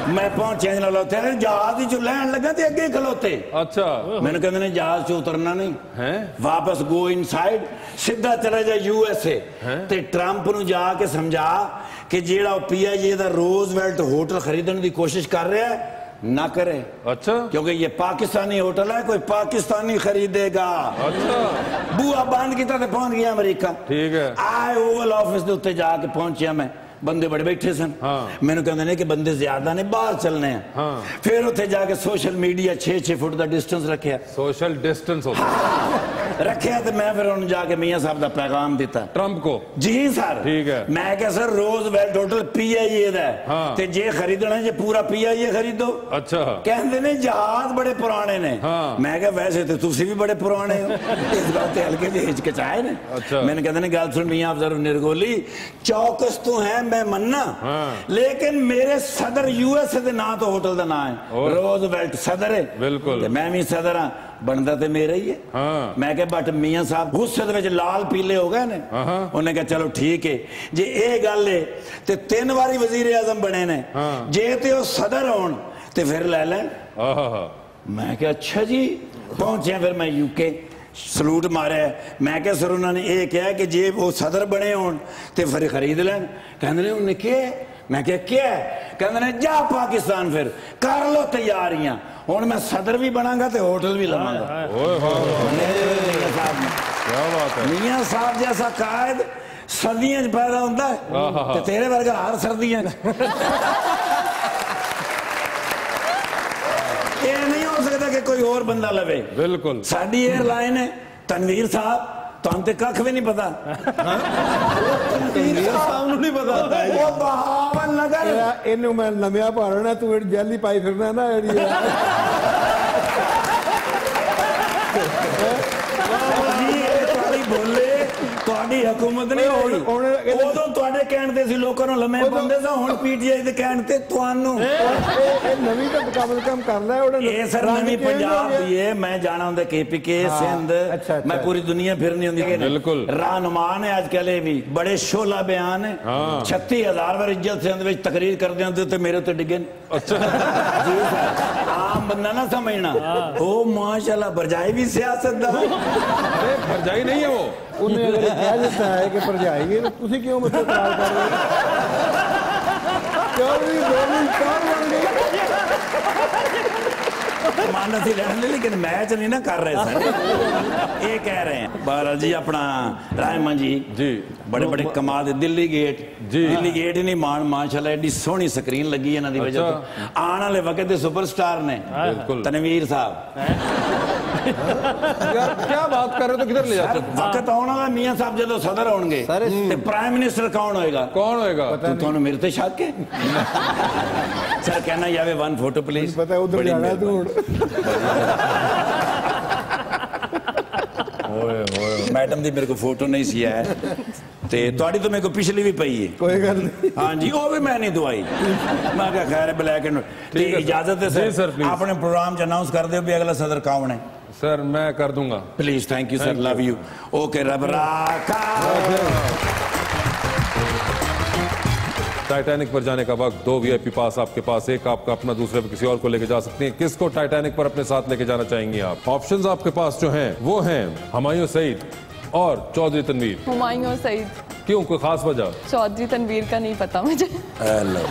ਮੈਂ ਪਹੁੰਚਿਆ ਜਨਾਬ ਉੱਥੇ ਤੇ ਜਹਾਜ਼ ਦੀ ਚੋਂ ਲੈਣ ਲੱਗਾ ਤੇ ਅੱਗੇ ਹੀ ਖਲੋਤੇ अच्छा ਮੈਨੂੰ ਕਹਿੰਦੇ ਨੇ ਜਹਾਜ਼ 'ਚ ਉਤਰਨਾ ਨਹੀਂ हैं ਵਾਪਸ ਗੋ ਇਨਸਾਈਡ ਸਿੱਧਾ ਚਲਾ ਜਾ ਯੂ ਐਸ ਏ ਤੇ ਟਰੰਪ ਨੂੰ ਜਾ ਕੇ ਸਮਝਾ ਕਿ ਜਿਹੜਾ ਉਹ ਪੀਆਈਏ ਦਾ ਰੋਜ਼ਵੈਲਟ ਹੋਟਲ ਖਰੀਦਣ ਦੀ ਕੋਸ਼ਿਸ਼ ਕਰ ਰਿਹਾ ਹੈ ना करे अच्छा क्योंकि ये पाकिस्तानी होटल है कोई पाकिस्तानी खरीदेगा अच्छा ਬੂਆ ਬੰਦ ਕੀਤਾ ਤੇ ਪਹੁੰਚ ਗਿਆ ਅਮਰੀਕਾ ਠੀਕ ਹੈ ਆਏ ਓਵਲ ਆਫਿਸ ਦੇ ਉੱਤੇ ਜਾ ਕੇ ਪਹੁੰਚਿਆ ਮੈਂ ਬੰਦੇ ਬੜੇ ਬੈਠੇ ਸਨ। ਮੈਨੂੰ ਕਹਿੰਦੇ ਨੇ ਕਿ ਬੰਦੇ ਜ਼ਿਆਦਾ ਨੇ ਬਾਹਰ ਚੱਲਨੇ ਆ। ਫਿਰ ਉੱਥੇ ਜਾ ਕੇ ਸੋਸ਼ਲ ਮੀਡੀਆ 6-6 ਫੁੱਟ ਦਾ ਡਿਸਟੈਂਸ ਰੱਖਿਆ। ਸੋਸ਼ਲ ਡਿਸਟੈਂਸ ਹੋ। रखा तो मैं फिर उन जाके मिया साहब का पैगाम दिता। ट्रंप को? जी हाँ सर। ठीक है। मैं क्या सर रोज वेल टोटल पी आई ए हाँ। जे खरीदना जे पूरा पी आई ए खरीदो। अच्छा। कहते ने जहाज़ बड़े पुराने ने। हाँ। मैं वैसे तो तुम भी बड़े पुराने हो। <laughs> इस गलते हल्के हिचकचाए ने। अच्छा। मैंने कहते ने गल सुन मिया ज़रूर निर्गोली चौकस तू है मैं मनना। हाँ। लेकिन मेरे सदर यूएसए के ना तो होटल का ना है। रोज वेल्ट सदर है। बिल्कुल। मैं भी सदर हाँ ਬਣਦਾ ਤੇ ਮੇਰਾ ਹੀ ਹੈ ਹਾਂ। ਮੈਂ ਕਿਹਾ ਬਟ ਮੀਆਂ ਸਾਹਿਬ ਗੁੱਸੇ ਦੇ ਵਿੱਚ ਲਾਲ ਪੀਲੇ ਹੋ ਗਏ ਨੇ ਹਾਂ। ਉਹਨੇ ਕਿਹਾ ਚਲੋ ਠੀਕ ਹੈ ਜੇ ਇਹ ਗੱਲ ਹੈ ਤੇ ਤਿੰਨ ਵਾਰੀ ਵਜ਼ੀਰ ਆਜ਼ਮ ਬਣੇ ਨੇ ਹਾਂ। ਜੇ ਤੇ ਉਹ ਸਦਰ ਹੋਣ ਤੇ ਫਿਰ ਲੈ ਲੈਣ आहा ਮੈਂ ਕਿਹਾ ਅੱਛਾ ਜੀ ਪਹੁੰਚਿਆ ਫਿਰ ਮੈਂ ਯੂਕੇ ਸਲੂਟ ਮਾਰਿਆ ਮੈਂ ਕਿਹਾ ਸਰ ਉਹਨਾਂ ਨੇ ਇਹ ਕਿਹਾ ਕਿ ਜੇ ਉਹ ਸਦਰ ਬਣੇ ਹੋਣ ਤੇ ਫਿਰ ਖਰੀਦ ਲੈਣ ਕਹਿੰਦੇ ਨੇ ਉਹਨੇ ਕਿਹਾ ਮੈਂ ਕਿਹਾ ਕਿਹਾ ਕਹਿੰਦੇ ਨੇ ਜਾ ਪਾਕਿਸਤਾਨ ਫਿਰ ਕਰ ਲੋ ਤਿਆਰੀਆਂ ਹੁਣ ਮੈਂ ਸਦਰ ਵੀ ਬਣਾਂਗਾ ਤੇ ਹੋਟਲ ਵੀ ਲਵਾਂਗਾ। ਓਏ ਹੋਏ ਮੀਆਂ ਬਾਤ ਹੈ। ਮੀਆਂ ਸਾਹਿਬ ਜੈਸਾ ਕਾਇਦ ਸਰਦੀਆਂ 'ਚ ਪੈਦਾ ਹੁੰਦਾ ਤੇ ਤੇਰੇ ਵਰਗਾ ਹਰ ਸਰਦੀਆਂ ਇਹ ਨਹੀਂ ਹੋ ਸਕਦਾ ਕਿ ਕੋਈ ਹੋਰ ਬੰਦਾ ਲਵੇ। ਬਿਲਕੁਲ। ਸਾਡੀ 에ਅਰਲਾਈਨ ਹੈ ਤਨਵੀਰ ਸਾਹਿਬ। ਤੁਹਾਨੂੰ ਤੇ ਕੱਖ ਵੀ ਨਹੀਂ ਪਤਾ। ਤਨਵੀਰ ਸਾਹਿਬ ਨੂੰ ਨਹੀਂ ਪਤਾ। ਉਹ ਬਹਾਵਨ ਨਗਰ। ਇਹ- ਇਹਨੂੰ ਮੈਂ ਨਵਿਆ ਭਾਲਣਾ ਤੂੰ ਜਿਹੜੀ ਜੈਲੀ ਪਾਈ ਫਿਰਦਾ ਨਾ ਜਿਹੜੀ ਆ। ਜੀ ਇਹ ਤੁਹਾਡੀ ਬੋਲੇ ਤੁਹਾਡੀ ਹਕੂਮਤ ਨਹੀਂ ਹੁਣ- ਹੋਈ ਉਦੋਂ ਤੁਹਾਡੇ ਕਹਿਣ ਤੇ ਸੀ ਲੋਕਾਂ ਨੂੰ ਲੰਮੇ ਪਾਉਂਦੇ ਸਾਂ ਹੁਣ ਪੀਟੀਆਈ ਦੇ ਕਹਿਣ ਤੇ ਤੁਹਾਨੂੰ। ਇਹ ਨਵੀਂ ਤਾਂ ਮੁਕਾਬਲ ਕੰਮ ਕਰਨਾ ਹੈ ਉਹਨੇ। ਇਹ ਸਰ ਪੰਜਾਬ ਦੀ ਹੈ ਮੈਂ ਜਾਣਾ ਹੁੰਦਾ ਕੇਪੀਕੇ ਸਿੰਧ ਮੈਂ ਪੂਰੀ ਦੁਨੀਆ ਫਿਰਨੀ ਹੁੰਦੀ ਕਿ ਬਿਲਕੁਲ। ਰਾਨਮਾਨ ਹੈ ਅੱਜ ਕੱਲੇ ਵੀ। ਬੜੇ ਸ਼ੋਲਾ ਬਿਆਨ ਹੈ। 36000 ਵਾਰ ਇੱਜ਼ਤ ਸਿੰਧ ਵਿੱਚ ਤਕਰੀਰ ਕਰਦੇ ਹੁੰਦੇ ਤੇ ਮੇਰੇ ਉੱਤੇ ਡਿੱਗੇ ਅੱਛਾ। ਆਮ ਬੰਦਾ ਨਾ ਸਮਝਣਾ। ਉਹ ਮਾਸ਼ਾਅੱਲਾ ਬਰਜਾਈ ਵੀ ਸਿਆਸਤ ਦਾ। ਇਹ ਵਰਜਾਈ ਨਹੀਂ ਹੈ ਉਹ। ਉਹਨੇ ਅਗਰ ਕਹਿ ਦਿੱਤਾ ਹੈ ਕਿ ਵਰਜਾਈ ਹੈ ਤੁਸੀਂ ਕਿਉਂ ਮਤਲਬ को खराब कर लेकिन मैच नहीं ना कर रहे सर। ये कह रहे हैं बहरहाल जी अपना रायमा जी जी। बड़े बड़े कमाल दिल्ली गेट। जी। दिल्ली गेट ही नहीं मान माशाल्लाह एडी सोहनी स्क्रीन लगी इन्होंने इन्हों की वजह अच्छा। तो। आने वाले वक्त सुपरस्टार ने तनवीर साहब। क्या बात कर फ़ोटो तो हम्म। तो मैडम दी मेरे को फ़ोटो नहीं सी है ते तो मेरे को पिछली भी पई है। कोई हाँ जी वो भी मैं नहीं दवाई मैं ब्लैक एंड इजाज़त अपने प्रोग्राम अनाउंस कर दियो अगला सदर कौन है। सर मैं कर दूंगा please thank you sir Thank you. Love you okay ਰੱਬ ਰਾਖਾ टाइटैनिक पर जाने का वक्त दो वीआईपी पास आपके पास एक आपका अपना दूसरे पे किसी और को लेके जा सकते हैं किसको टाइटैनिक पर अपने साथ लेके जाना चाहेंगे आप ऑप्शंस आपके पास जो हैं वो हैं हमायूं सईद और चौधरी तनवीर हुमायूं सईद क्यों कोई खास वजह चौधरी तनवीर का नहीं पता मुझे ਹੈਲੋ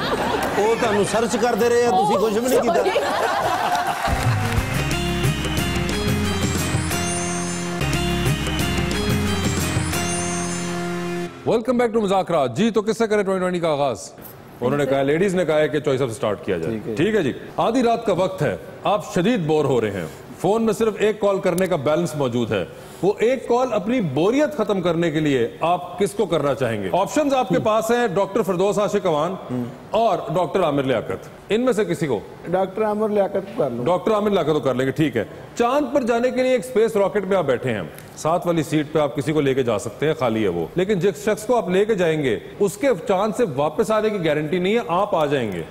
ਉਹ ਤੁਹਾਨੂੰ ਸਰਚ ਕਰਦੇ ਰਹੇ ਆ ਤੁਸੀਂ ਕੁਝ ਵੀ ਨਹੀਂ ਕੀਤਾ वेलकम बैक टू मुजाकरा जी तो किससे करें 2020 का आगाज़? उन्होंने कहा लेडीज़ ने कहा है कि चॉइस ऑफ़ स्टार्ट किया जाए। ठीक है। जी। आधी रात का वक्त है। आप शदीद बोर हो रहे हैं। फ़ोन में सिर्फ़ एक कॉल करने का बैलेंस मौजूद है। वो एक कॉल अपनी बोरियत खत्म करने के लिए आप किसको करना चाहेंगे? ऑप्शंस आपके पास हैं डॉक्टर फिरदौस आशिक अवान और डॉक्टर आमिर लियाकत। इनमें से किसी को? डॉक्टर आमिर लियाकत को कर लो। डॉक्टर आमिर लाकर तो कर लेंगे ठीक है। चाँद पर जाने के लिए एक स्पेस रॉकेट में आप बैठे हैं। साथ वाली सीट पे आप किसी को लेके जा सकते हैं खाली है वो। लेकिन जिस शख्स को आप लेके जाएँगे उसके चाँद से वापस आने की गारंटी नहीं है आप आ जाएँगे।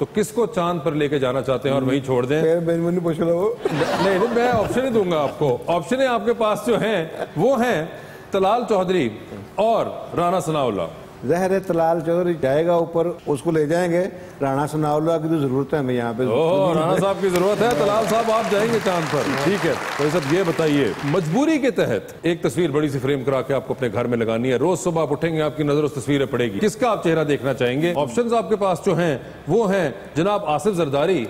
तो किसको चाँद पर लेके जाना चाहते हैं और वहीं छोड़ दें? नहीं मैं ऑप्शन ही दूँगा आपको। ऑप्शन है आपके पास जो हैं वो हैं तलाल चौधरी और राणा सनाउल्ला जहर है तलाल चौधरी जाएगा ऊपर उसको ले जाएँगे। राणा सनाउल्ला की तो ज़रूरत है हमें यहाँ पे। ओह राणा साहब की ज़रूरत है तलाल साहब आप जाएँगे चाँद पर। ठीक है तो सब ये बताइए। मजबूरी के तहत एक तस्वीर बड़ी सी फ्रेम करा के आपको अपने घर में लगानी है। रोज सुबह आप उठेंगे आपकी नज़र उस तस्वीर पे पड़ेगी। किसका आप चेहरा देखना चाहेंगे? ऑप्शन आपके पास जो है वो है जनाब आसिफ जरदारी।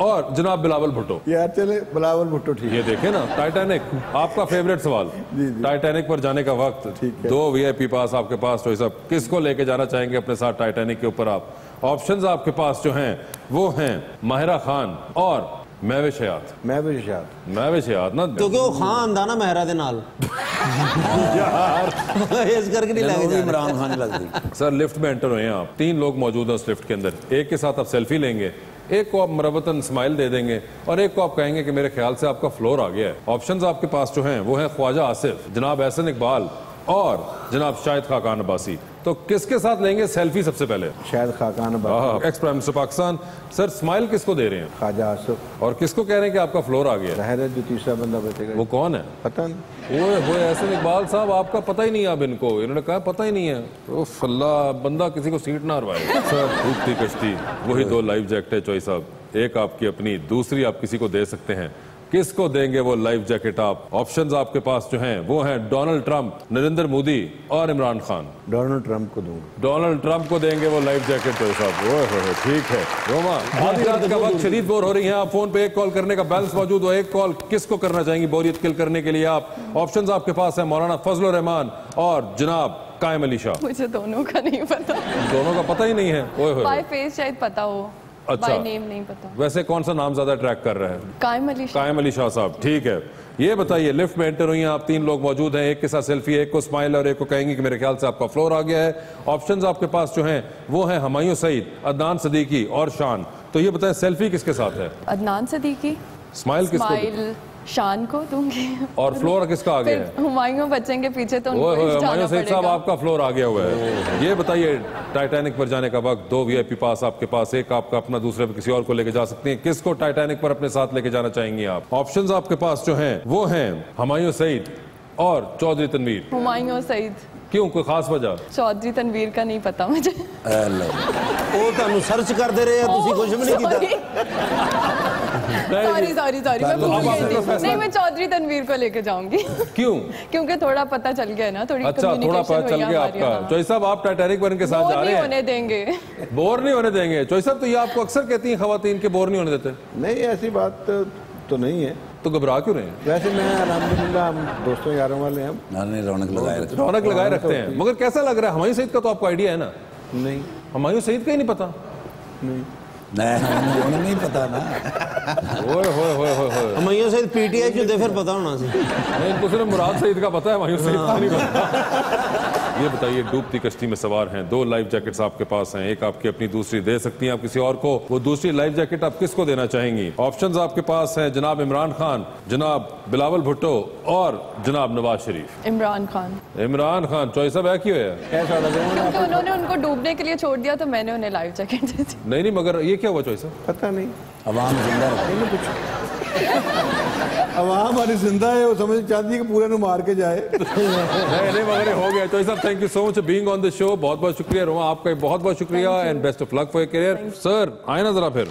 और जनाब बिलावल भुट्टो यार चले बिलावल भुट्टो ठीक ये देखे ना टाइटैनिक आपका फेवरेट सवाल <laughs> टाइटैनिक पर जाने का वक्त ठीक है। दो वीआईपी पास आपके पास तो सब किसको लेके जाना चाहेंगे अपने साथ टाइटैनिक के ऊपर आप ऑप्शंस आपके पास जो हैं वो हैं माहिरा खान और महविश हयात मैं भी शायद महविश हयात ना ਕਿਉਂਕਿ ਉਹ ਖਾਨ ਆਂਦਾ ਨਾ ਮਹਿਰਾ ਦੇ ਨਾਲ ਯਾਰ ਇਸ ਕਰਕੇ ਨਹੀਂ ਲੈ वो ਕੇ भी ਜਾ इमरान खान लगती सर लिफ्ट में एंटर हुए हैं आप तीन लोग मौजूद हैं उस लिफ्ट के अंदर एक के साथ आप सेल्फी लेंगे एक को आप मरवतन स्माइल दे देंगे और एक को आप कहेंगे कि मेरे ख्याल से आपका फ्लोर आ गया है। ऑप्शंस आपके पास जो हैं, वो हैं ख्वाजा आसिफ, जनाब एहसन इकबाल और जनाब शाहिद खाकान अब्बासी। तो किसके साथ लेंगे सेल्फी सबसे पहले? शायद Khaqan ex prime minister Pakistan sir smile किसको दे रहे हैं? ख्वाजा आसफ। और किसको कह रहे हैं कि आपका फ्लोर आ गया है? ज़ाहिर है जो तीसरा बंदा बचेगा। वो कौन है? पता नहीं। ओए होए ऐसे इकबाल साहब आपका पता ही नहीं है अब इनको। इन्होंने कहा पता ही नहीं है। उफ अल्लाह बंदा किसी को सीट ना हरवाए। सर डूबती कश्ती वही दो लाइफ जैकेट है चॉइस साहब। एक आपकी अपनी दूसरी आप किसी को दे सकते हैं। किसको देंगे वो लाइफ जैकेट आप? ऑप्शंस आपके पास जो हैं वो हैं डोनाल्ड ट्रंप नरेंद्र मोदी और इमरान खान। डोनाल्ड ट्रंप को दूँगा। डोनाल्ड ट्रंप को देंगे वो लाइफ जैकेट तो साहब। होए ठीक है। रोमा आधी रात का वक्त शदीद बोर हो रही हैं आप। फ़ोन पे एक कॉल करने का बैलेंस मौजूद हो एक कॉल किसको करना चाहेंगी बोरियत किल करने के लिए आप? ऑप्शन आपके पास है मौलाना फजल रहमान और जनाब कायम अली शाह। मुझे दोनों का नहीं पता। दोनों का पता ही नहीं है। बाय फेस शायद पता हो। अच्छा। नेम नहीं पता। वैसे कौन सा नाम ज़्यादा ट्रैक कर रहे हैं? कायम अली कायम अली शाह साहब ठीक है। ये बताइए लिफ्ट में एंटर हुई हैं आप तीन लोग मौजूद हैं एक के साथ सेल्फी एक को स्माइल और एक को कहेंगे कि मेरे ख्याल से आपका फ्लोर आ गया है। ऑप्शंस आपके पास जो हैं वो हैं हमायूं सईद अदनान सदीकी और शान। तो ये बताएँ सेल्फी किसके साथ है? अदनान सदीकी। स्माइल किसको शान को दूँगी। और फ्लोर किसका आ गया है? फिर के बचेंगे पीछे तो हुमायूं हमायूं सईद साहब आपका फ्लोर आ गया हुआ है। ये बताइए टाइटैनिक पर जाने का वक्त दो वीआईपी पास आपके पास एक आपका अपना दूसरे पे किसी और को लेके जा सकते हैं। किसको टाइटैनिक पर अपने साथ लेके जाना चाहेंगे आप? ऑप्शन आपके पास जो है वो है हमायूं सईद और चौधरी तनवीर। हुमायूं सईद। क्यों कोई खास वजह चौधरी तनवीर का नहीं पता मुझे ਉਹ ਤੁਹਾਨੂੰ ਸਰਚ ਕਰਦੇ ਰਹੇ ਆ ਤੁਸੀਂ ਕੁਝ ਵੀ ਨਹੀਂ ਕੀਤਾ सॉरी सॉरी सॉरी मैं भूल अब गई आपने तो थी फैसला- नहीं मैं चौधरी तनवीर को लेके जाऊंगी क्यों क्योंकि थोड़ा पता चल गया ना थोड़ी अच्छा थोड़ा communication पता चल हुई गया हमारी, आपका हाँ। चौई साहब आप टाइटैनिक पर इनके साथ बोर जा नहीं रहे हैं होने देंगे बोर नहीं होने देंगे चौई साहब तो ये आपको अक्सर कहती हैं खवातीन के बोर नहीं होने देते नहीं ऐसी बात तो नहीं है तो घबरा क्यों रहे हैं? वैसे मैं अलहमदिल्ला हम दोस्तों यारों वाले हैं। हम ने रौनक लगाए रखते, रौनक लगाए रखते हैं। मगर कैसा लग रहा है? हमारी सईद का तो आपको आइडिया है ना? नहीं। हमारी सईद का ही नहीं पता। नहीं। नहीं उन्हें नहीं पता ना। ओए तो सिर्फ़ मुराद सईद का पता है ये बताइए डूबती कश्ती में सवार हैं। दो लाइफ जैकेट आपके पास है एक आपकी अपनी दूसरी दे सकती है आप किसी और को। वो दूसरी लाइफ जैकेट आप किस को देना चाहेंगी? ऑप्शन आपके पास है जनाब इमरान खान जनाब बिलावल भुट्टो और जनाब नवाज़ शरीफ। इमरान खान। इमरान खान चॉइस अब है क्यों उन्होंने उनको डूबने के लिए छोड़ दिया तो मैंने उन्हें लाइफ जैकेट दी। नहीं नहीं मगर ये क्या हुआ चॉइस? पता नहीं। अवाम ज़िंदा रखे अवाम हमारी ज़िंदा है वो समझ चाहती है कि पूरे ने मार के जाए। नहीं नहीं मगर हो गया। तो sir thank you so much being on the show बहुत बहुत शुक्रिया रोमा आपका बहुत बहुत शुक्रिया and best of luck for your career sir आए ना जरा फिर।